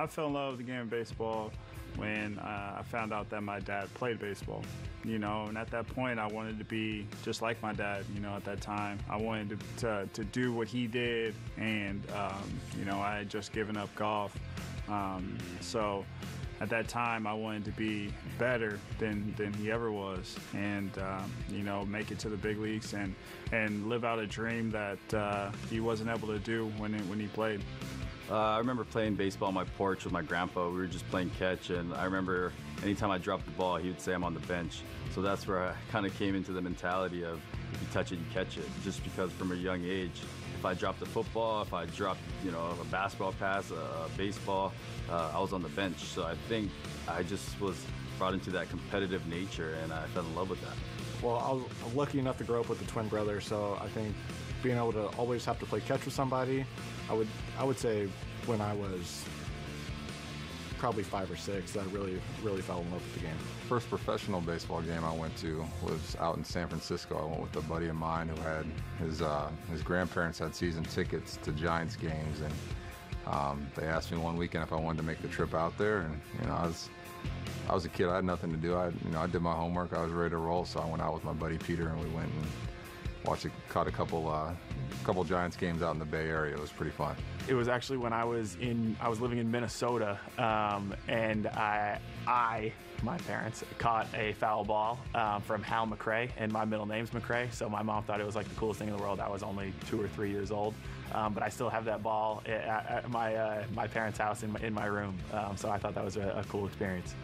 I fell in love with the game of baseball when uh, I found out that my dad played baseball. You know, and at that point, I wanted to be just like my dad. You know, at that time, I wanted to to, to do what he did, and um, you know, I had just given up golf. Um, so at that time, I wanted to be better than, than he ever was, and um, you know, make it to the big leagues and and live out a dream that uh, he wasn't able to do when it, when he played. Uh, I remember playing baseball on my porch with my grandpa. We were just playing catch, and I remember anytime I dropped the ball, he would say I'm on the bench. So that's where I kind of came into the mentality of if you touch it, you catch it. Just because from a young age, if I dropped a football, if I dropped, you know, a basketball pass, a, baseball, uh, I was on the bench. So I think I just was brought into that competitive nature, and I fell in love with that. Well, I was lucky enough to grow up with a twin brother, so I think being able to always have to play catch with somebody, I would I would say when I was probably five or six I really really fell in love with the game. First professional baseball game I went to was out in San Francisco. I went with a buddy of mine who had his uh, his grandparents had season tickets to Giants games, and um, they asked me one weekend if I wanted to make the trip out there, and you know I was. I was a kid. I had nothing to do. I, you know, I did my homework. I was ready to roll, so I went out with my buddy Peter, and we went and watched, a, caught a couple, uh, couple Giants games out in the Bay Area. It was pretty fun. It was actually when I was in, I was living in Minnesota, um, and I, I, my parents caught a foul ball um, from Hal McRae, and my middle name's McRae, so my mom thought it was like the coolest thing in the world. I was only two or three years old, um, but I still have that ball at, at my uh, my parents' house in my, in my room, um, so I thought that was a, a cool experience.